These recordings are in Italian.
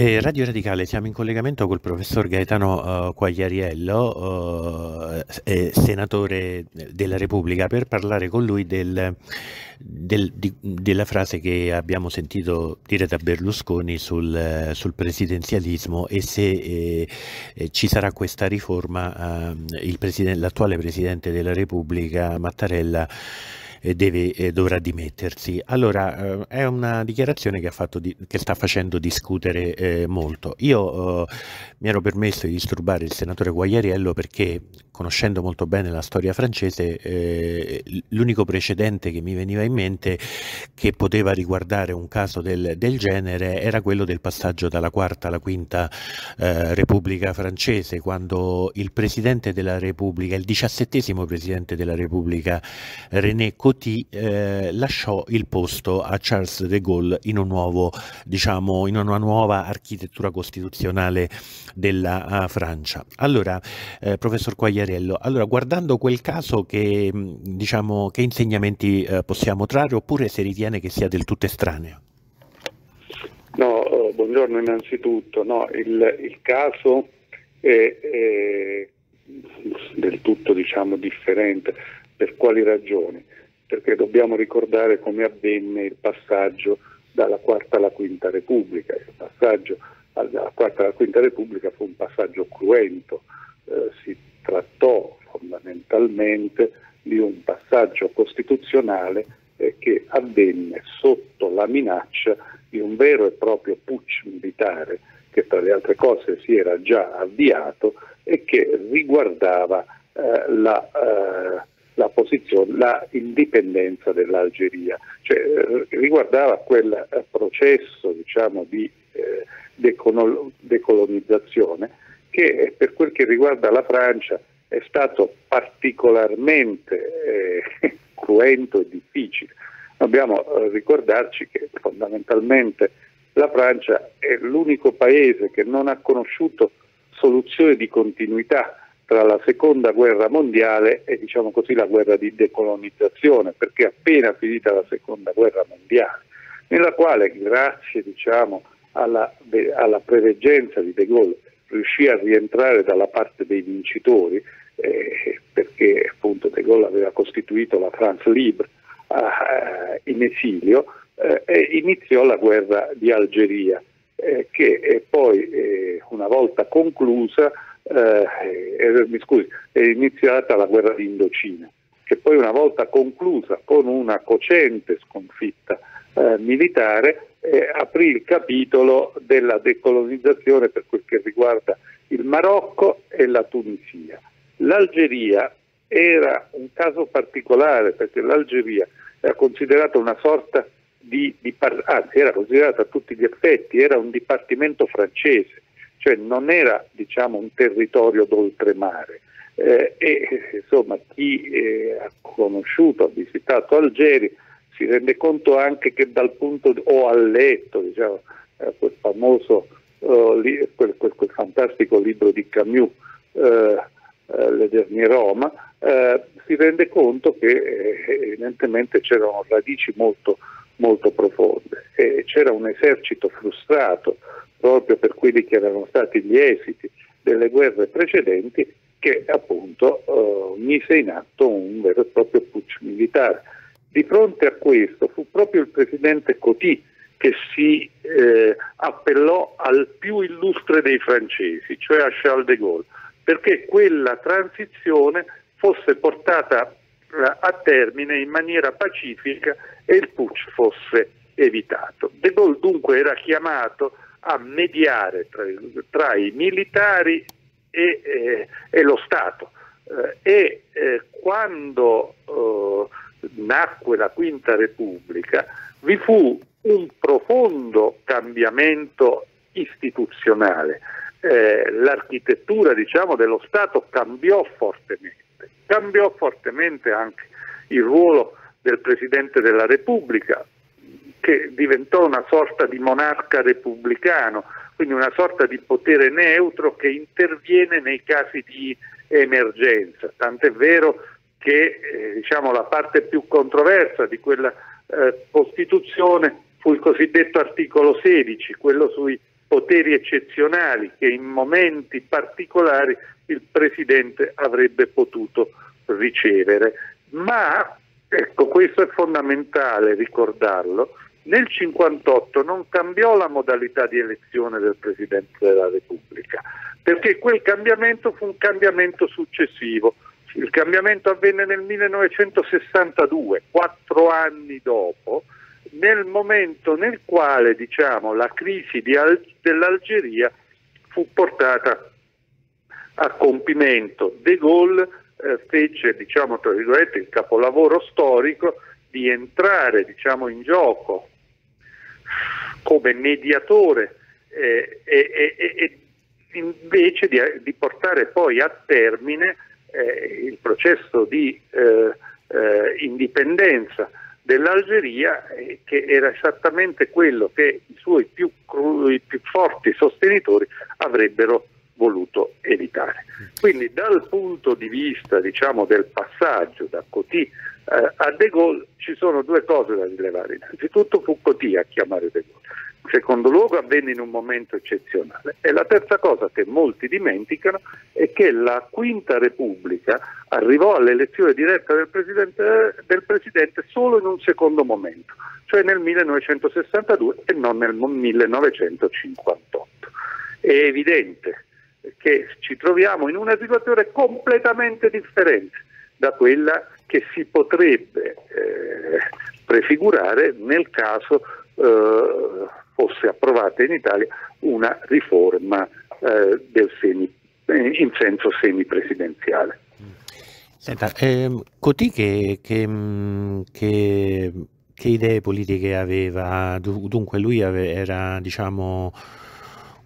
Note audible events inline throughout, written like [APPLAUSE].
Eh, Radio Radicale, siamo in collegamento col professor Gaetano uh, Quagliariello, uh, eh, senatore della Repubblica, per parlare con lui del, del, di, della frase che abbiamo sentito dire da Berlusconi sul, sul presidenzialismo e se eh, ci sarà questa riforma, l'attuale Presidente della Repubblica, Mattarella, deve, eh, dovrà dimettersi. Allora, eh, è una dichiarazione che, di, che, sta facendo discutere eh, molto. Io mi ero permesso di disturbare il senatore Guagliariello perché, conoscendo molto bene la storia francese, l'unico precedente che mi veniva in mente che poteva riguardare un caso del, del genere era quello del passaggio dalla quarta alla quinta Repubblica francese, quando il Presidente della Repubblica, il diciassettesimo Presidente della Repubblica, René Coty eh, lasciò il posto a Charles de Gaulle in, un nuovo, diciamo, in una nuova architettura costituzionale della uh, Francia. Allora, eh, professor Quagliarello, allora, guardando quel caso, che, diciamo, che insegnamenti eh, possiamo trarre oppure se ritiene che sia del tutto estraneo? No, oh, buongiorno innanzitutto. No, il, il, caso è, è del tutto diciamo, differente. Per quali ragioni? Perché dobbiamo ricordare come avvenne il passaggio dalla quarta alla quinta repubblica. Il passaggio dalla quarta alla quinta repubblica fu un passaggio cruento, eh, si trattò fondamentalmente di un passaggio costituzionale eh, che avvenne sotto la minaccia di un vero e proprio putsch militare che tra le altre cose si era già avviato e che riguardava eh, la eh, la posizione, la indipendenza dell'Algeria, cioè, eh, riguardava quel eh, processo diciamo, di eh, decolonizzazione che per quel che riguarda la Francia è stato particolarmente eh, [LAUGHS] cruento e difficile. Dobbiamo eh, ricordarci che fondamentalmente la Francia è l'unico paese che non ha conosciuto soluzione di continuità tra la seconda guerra mondiale e diciamo così la guerra di decolonizzazione, perché appena finita la seconda guerra mondiale, nella quale grazie diciamo, alla, alla preveggenza di De Gaulle riuscì a rientrare dalla parte dei vincitori, eh, perché appunto De Gaulle aveva costituito la France Libre eh, in esilio, eh, iniziò la guerra di Algeria, eh, che poi eh, una volta conclusa eh, eh, mi scusi, è iniziata la guerra di Indocina, che poi una volta conclusa con una cocente sconfitta eh, militare eh, aprì il capitolo della decolonizzazione per quel che riguarda il Marocco e la Tunisia. L'Algeria era un caso particolare perché l'Algeria era considerata una sorta di, di anzi era considerata a tutti gli effetti, era un dipartimento francese cioè non era diciamo, un territorio d'oltremare. Eh, e insomma chi eh, ha conosciuto, ha visitato Algeri si rende conto anche che dal punto di, o ha letto diciamo, eh, quel famoso uh, li, quel, quel, quel, fantastico libro di Camus uh, uh, Le Dernier Roma si rende conto che evidentemente c'erano radici molto, molto profonde e c'era un esercito frustrato proprio per quelli che erano stati gli esiti delle guerre precedenti che appunto eh, mise in atto un vero e proprio putsch militare. Di fronte a questo fu proprio il presidente Coty che si eh, appellò al più illustre dei francesi, cioè a Charles de Gaulle, perché quella transizione fosse portata eh, a termine in maniera pacifica e il putsch fosse evitato. De Gaulle dunque era chiamato a mediare tra, tra i militari e, eh, e lo Stato. Eh, e eh, quando nacque la Quinta Repubblica vi fu un profondo cambiamento istituzionale. Eh, l'architettura diciamo, dello Stato cambiò fortemente, cambiò fortemente anche il ruolo del Presidente della Repubblica, che diventò una sorta di monarca repubblicano, quindi una sorta di potere neutro che interviene nei casi di emergenza. Tant'è vero che eh, diciamo, la parte più controversa di quella eh, Costituzione fu il cosiddetto articolo 16, quello sui poteri eccezionali che in momenti particolari il Presidente avrebbe potuto ricevere. Ma, ecco, questo è fondamentale ricordarlo, nel 1958 non cambiò la modalità di elezione del Presidente della Repubblica, perché quel cambiamento fu un cambiamento successivo. Il cambiamento avvenne nel 1962, quattro anni dopo, nel momento nel quale diciamo, la crisi Al- dell'Algeria fu portata a compimento. De Gaulle eh, fece diciamo, il capolavoro storico di entrare diciamo, in gioco come mediatore eh, e, e, e, invece di, di, portare poi a termine eh, il processo di eh, eh indipendenza dell'Algeria che era esattamente quello che i suoi più, i più forti sostenitori avrebbero voluto evitare. Quindi dal punto di vista diciamo, del passaggio da Coty eh, a De Gaulle ci sono due cose da rilevare. Innanzitutto fu Coty a chiamare De Gaulle, in secondo luogo avvenne in un momento eccezionale e la terza cosa che molti dimenticano è che la Quinta Repubblica arrivò all'elezione diretta del Presidente, del presidente solo in un secondo momento, cioè nel 1962 e non nel 1958. È evidente che ci troviamo in una situazione completamente differente da quella che si potrebbe eh, prefigurare nel caso eh, fosse approvata in Italia una riforma eh, semi, in senso semipresidenziale. Senta, ehm, Cotì che, che, mm, che, che, idee politiche aveva? Dunque lui era diciamo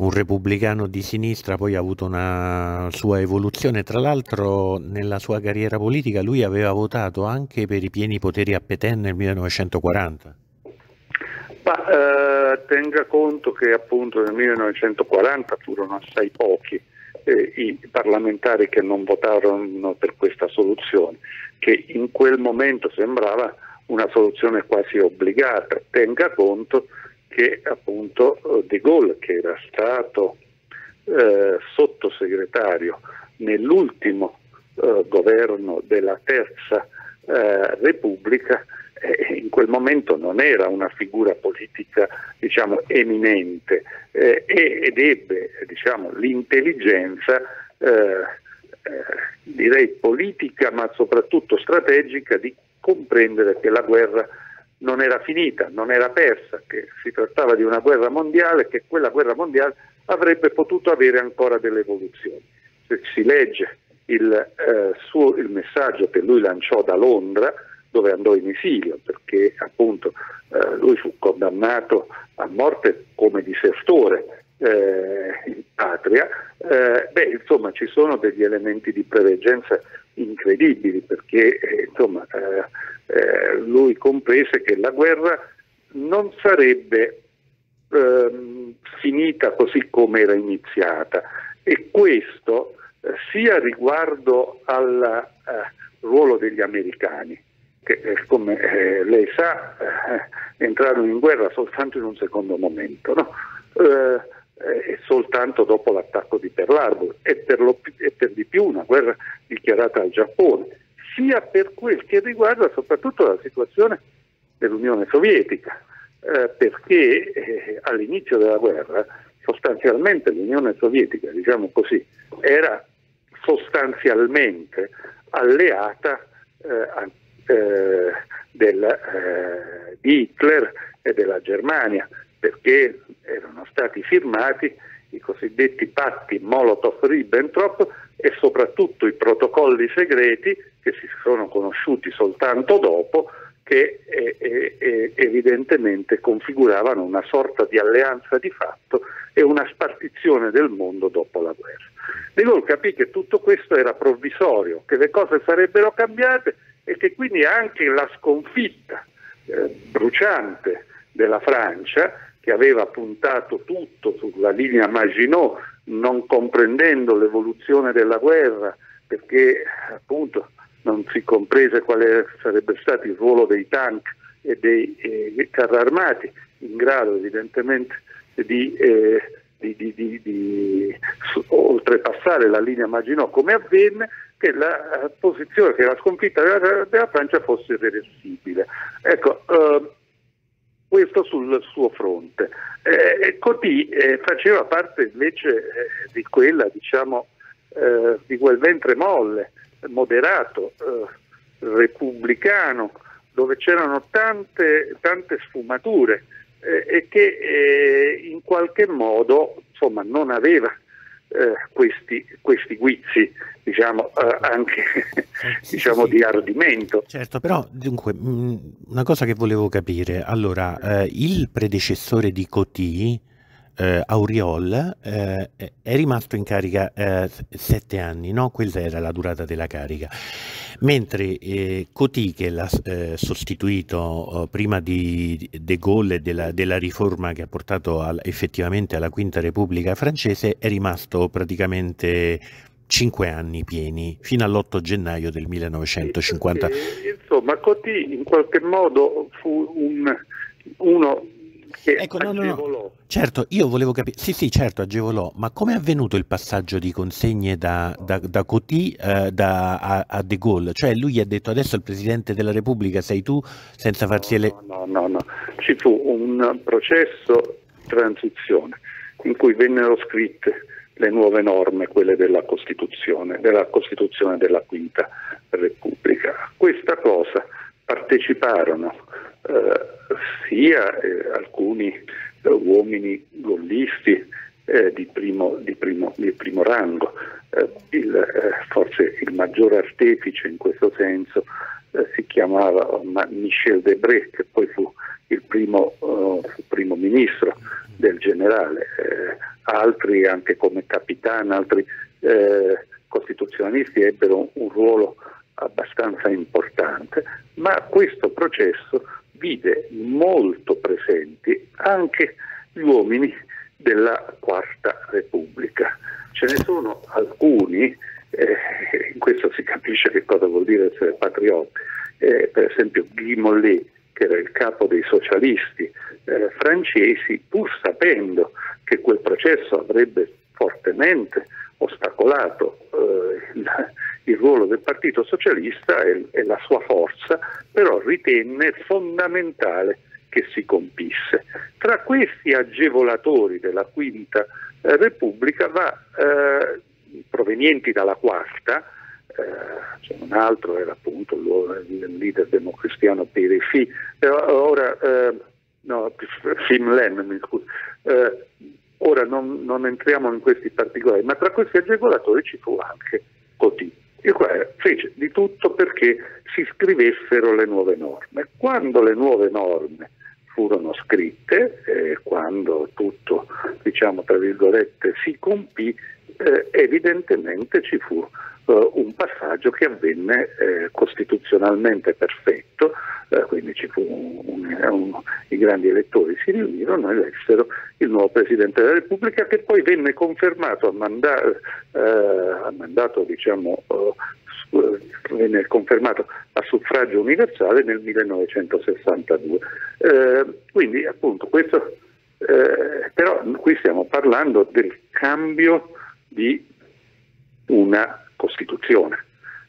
un repubblicano di sinistra, poi ha avuto una sua evoluzione. Tra l'altro nella sua carriera politica lui aveva votato anche per i pieni poteri a Petén nel 1940. Ma, eh, tenga conto che appunto nel 1940 furono assai pochi eh, i parlamentari che non votarono per questa soluzione, che in quel momento sembrava una soluzione quasi obbligata. Tenga conto che appunto eh, De Gaulle, che era stato eh, sottosegretario nell'ultimo eh, governo della Terza eh, Repubblica, eh, in quel momento non era una figura politica diciamo, eminente eh, ed ebbe diciamo, l'intelligenza direi politica ma soprattutto strategica di comprendere che la guerra non era finita, non era persa, che si trattava di una guerra mondiale, che quella guerra mondiale avrebbe potuto avere ancora delle evoluzioni. Se si legge il, eh, suo, il messaggio che lui lanciò da Londra, dove andò in esilio, perché appunto eh, lui fu condannato a morte come disertore eh, in patria, eh, beh, insomma ci sono degli elementi di preveggenza incredibili perché eh, insomma, eh, eh, lui comprese che la guerra non sarebbe ehm, finita così come era iniziata e questo eh, sia riguardo al ruolo degli americani che come lei sa entrarono in guerra soltanto in un secondo momento. No? Eh, soltanto dopo l'attacco di Pearl Harbor e per, lo, e per di più una guerra dichiarata al Giappone, sia per quel che riguarda soprattutto la situazione dell'Unione Sovietica, eh, perché eh, all'inizio della guerra sostanzialmente l'Unione Sovietica, diciamo così, era sostanzialmente alleata eh, eh del, eh, di Hitler e della Germania perché erano stati firmati i cosiddetti patti Molotov-Ribbentrop e soprattutto i protocolli segreti che si sono conosciuti soltanto dopo che eh, eh, eh, evidentemente configuravano una sorta di alleanza di fatto e una spartizione del mondo dopo la guerra. De Gaulle capì che tutto questo era provvisorio, che le cose sarebbero cambiate e che quindi anche la sconfitta eh, bruciante della Francia che aveva puntato tutto sulla linea Maginot, non comprendendo l'evoluzione della guerra, perché appunto non si comprese quale sarebbe stato il ruolo dei tank e dei eh, carri armati, in grado evidentemente di eh, di, di, di, oltrepassare la linea Maginot come avvenne, che la posizione, che la sconfitta della, della Francia fosse irreversibile. Ecco, eh, questo sul suo fronte. Eh, Cotì eh, faceva parte invece eh, di quella, diciamo, eh, di quel ventre molle, moderato, eh, repubblicano, dove c'erano tante, tante sfumature eh, e che in qualche modo insomma, non aveva eh, questi, questi guizzi diciamo, eh, anche sì, [LAUGHS] diciamo, sì, di ardimento. Certo, però dunque una cosa che volevo capire, allora eh, il predecessore di Coty eh, Auriol eh, è rimasto in carica eh, sette anni, no? quella era la durata della carica, mentre eh, Coty che l'ha eh, sostituito eh, prima di De Gaulle e della, della, riforma che ha portato al, effettivamente alla Quinta Repubblica francese è rimasto praticamente cinque anni pieni, fino all'8 gennaio del 1950. insomma, Coty in qualche modo fu un, uno che ecco, no, no, no. Certo, io volevo capire, sì sì certo agevolò, ma come è avvenuto il passaggio di consegne da, da, da Coty eh, da, a, a, De Gaulle? Cioè lui ha detto adesso il Presidente della Repubblica sei tu senza farsi eleggere? No, no, no, no, ci fu un processo di transizione in cui vennero scritte le nuove norme, quelle della Costituzione, della Costituzione della Quinta Repubblica. Questa cosa parteciparono eh, sia eh, alcuni eh, uomini gollisti eh, di primo, di, primo, di, primo, rango. Eh, il, forse il maggiore artefice in questo senso si chiamava Michel Debré, che poi fu il primo, fu primo ministro del generale, altri anche come capitano, altri costituzionalisti ebbero un ruolo abbastanza importante, ma questo processo vide molto presenti anche gli uomini della Quarta Repubblica. Ce ne sono alcuni, eh, in questo si capisce che cosa vuol dire essere patrioti, eh, per esempio Guy Mollet, che era il capo dei socialisti eh, francesi, pur sapendo che quel processo avrebbe fortemente ostacolato eh, il, il, ruolo del Partito Socialista e, e, la sua forza, però ritenne fondamentale che si compisse. Tra questi agevolatori della Quinta eh, Repubblica va, eh, provenienti dalla Quarta, eh, cioè un altro era appunto il leader democristiano Perifi, ora eh, no, [LAUGHS] scuso, eh, Ora non, non, entriamo in questi particolari, ma tra questi agevolatori ci fu anche Coty, il quale fece di tutto perché si scrivessero le nuove norme. Quando le nuove norme furono scritte, eh, quando tutto, diciamo, tra virgolette, si compì, eh, evidentemente ci fu eh, un passaggio che avvenne eh, costituzionalmente perfetto, eh, quindi fu un, un, i grandi elettori si riunirono e elessero il nuovo Presidente della Repubblica che poi venne confermato a, manda- a mandato diciamo, venne confermato a suffragio universale nel 1962. Eh, quindi appunto questo, eh, però qui stiamo parlando del cambio di una Costituzione,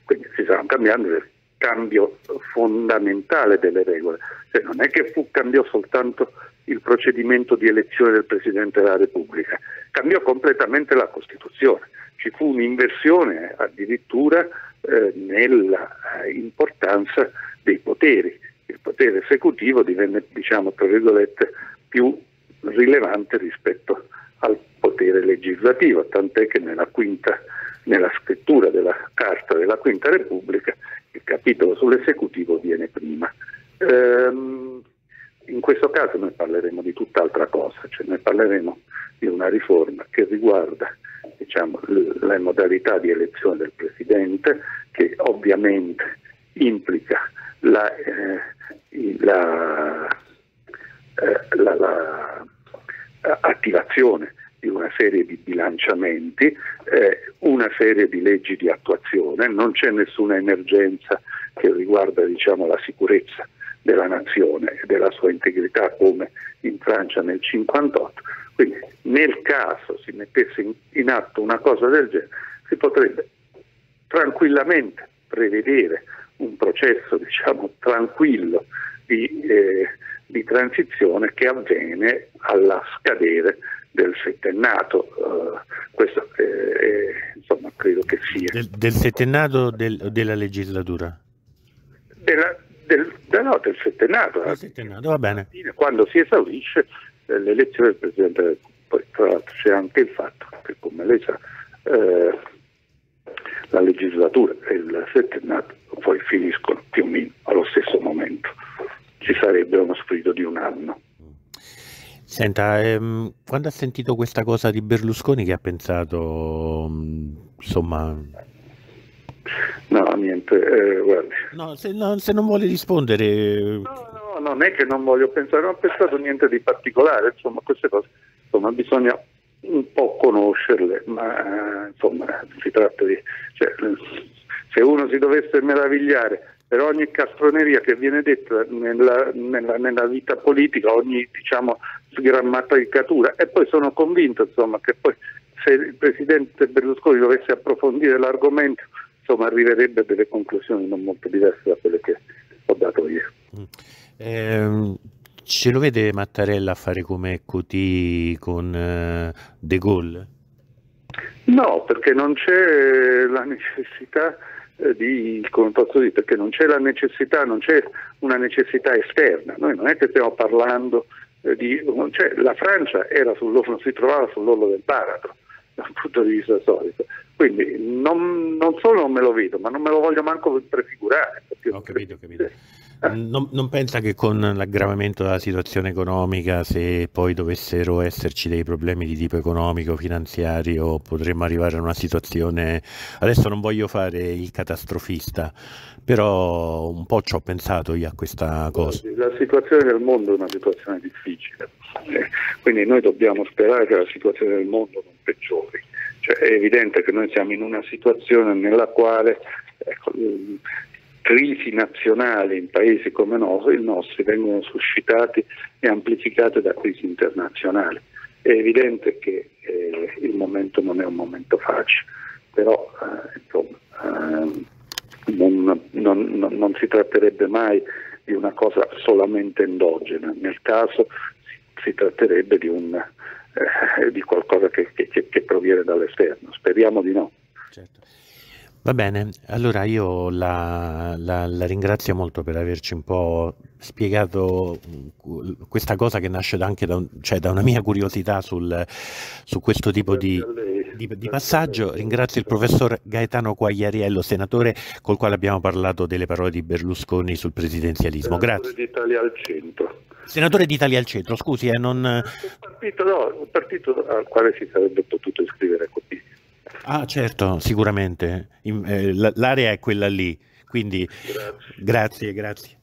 quindi si stanno cambiando il cambio fondamentale delle regole, cioè, non è che fu, cambiò soltanto il procedimento di elezione del Presidente della Repubblica, cambiò completamente la Costituzione, ci fu un'inversione addirittura eh, nell'importanza dei poteri, il potere esecutivo divenne diciamo tra virgolette più rilevante rispetto al potere legislativo, tant'è che nella quinta nella scrittura della Carta della Quinta Repubblica il capitolo sull'esecutivo viene prima. Ehm, in questo caso noi parleremo di tutt'altra cosa, cioè noi parleremo di una riforma che riguarda diciamo, le modalità di elezione del Presidente, che ovviamente implica la, eh, la, eh, la, la attivazione di una serie di bilanciamenti, eh, una serie di leggi di attuazione, non c'è nessuna emergenza che riguarda diciamo, la sicurezza della nazione e della sua integrità come in Francia nel 1958, quindi nel caso si mettesse in, in atto una cosa del genere, si potrebbe tranquillamente prevedere un processo diciamo, tranquillo di, eh, di, transizione che avviene alla scadere del settennato. Uh, questo eh, insomma, credo che sia. Del, del settennato del, della legislatura? Della, del, no, del settennato. Del settennato, va bene. Quando si esaurisce eh, l'elezione del Presidente del Poi tra l'altro c'è anche il fatto che, come lei sa, eh, la legislatura e il settennato poi finiscono più o meno. Ci sarebbe uno spirito di un anno. Senta, ehm, quando ha sentito questa cosa di Berlusconi che ha pensato, mm, insomma... No, niente, eh, guardi. No se, no, se, non vuole rispondere... No, no, non è che non voglio pensare, non ho pensato niente di particolare, insomma, queste cose, insomma, bisogna un po' conoscerle, ma insomma, si tratta di... Cioè, se uno si dovesse meravigliare per ogni castroneria che viene detta nella, nella, nella vita politica, ogni diciamo, sgrammaticatura, e poi sono convinto insomma, che poi se il Presidente Berlusconi dovesse approfondire l'argomento, insomma, arriverebbe a delle conclusioni non molto diverse da quelle che ho dato io. Eh, ce lo vede Mattarella a fare come Cotì con eh, De Gaulle? No, perché non c'è la necessità di, come posso dire, perché non c'è la necessità, non c'è una necessità esterna. Noi non è che stiamo parlando eh, di, cioè, la Francia si trovava sull'orlo del baratro [LAUGHS] dal punto di vista storico. Quindi non, non, solo non me lo vedo, ma non me lo voglio manco prefigurare. Ho capito, ho capito. Non, non, pensa che con l'aggravamento della situazione economica, se poi dovessero esserci dei problemi di tipo economico, finanziario, potremmo arrivare a una situazione... Adesso non voglio fare il catastrofista, però un po' ci ho pensato io a questa cosa. La situazione del mondo è una situazione difficile, eh, quindi noi dobbiamo sperare che la situazione del mondo non peggiori. Cioè, è evidente che noi siamo in una situazione nella quale ecco, crisi nazionali in paesi come i nostri vengono suscitate e amplificate da crisi internazionali. È evidente che eh, il momento non è un momento facile, però eh, insomma, eh, non, non, non, non, si tratterebbe mai di una cosa solamente endogena, nel caso si, si tratterebbe di, un, eh, di qualcosa che, che, che, proviene dall'esterno, speriamo di no. Certo. Va bene, allora io la, la, la, ringrazio molto per averci un po' spiegato mm, questa cosa che nasce anche da, un, cioè da, una mia curiosità sul, su questo tipo di, di, di, passaggio. Ringrazio il professor Gaetano Quagliariello, senatore, col quale abbiamo parlato delle parole di Berlusconi sul presidenzialismo. Grazie. D'Italia al centro. Senatore d'Italia al centro, scusi, eh, non... Un partito, no, un partito al quale si sarebbe potuto iscrivere così. Ah, certo, sicuramente. In, eh, l'area è quella lì. Quindi grazie, grazie. grazie.